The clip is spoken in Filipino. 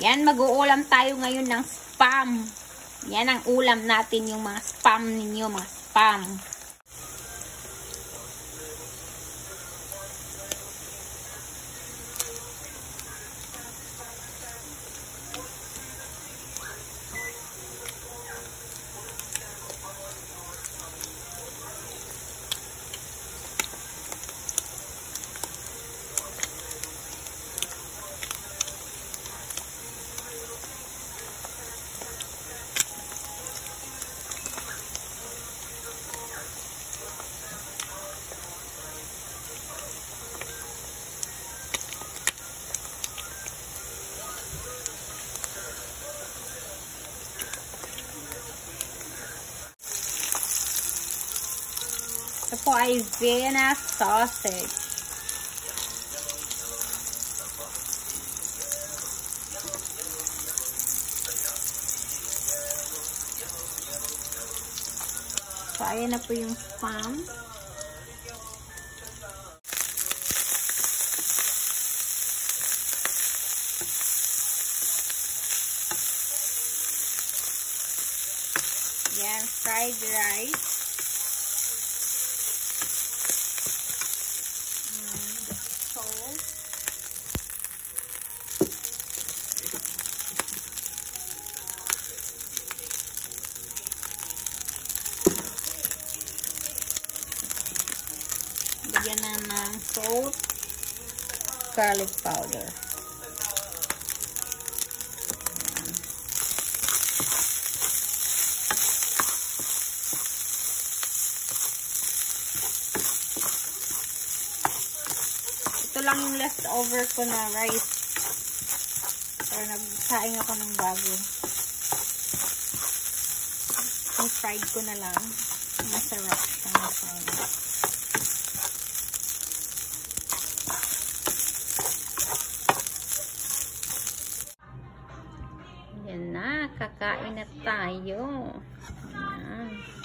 Yan, mag-uulam tayo ngayon ng spam. Yan ang ulam natin, yung mga spam ninyo, mga spam. Po ay Vienna sausage. So, ayan na po yung spam. Yan, fried rice. Salt. Lagyan na ng salt, garlic powder. Lang yung leftover ko na rice. Pero nagsaing ako ng bago. Yung fried ko na lang. Masarap siya fried. Yan na, kakain na tayo. Yan.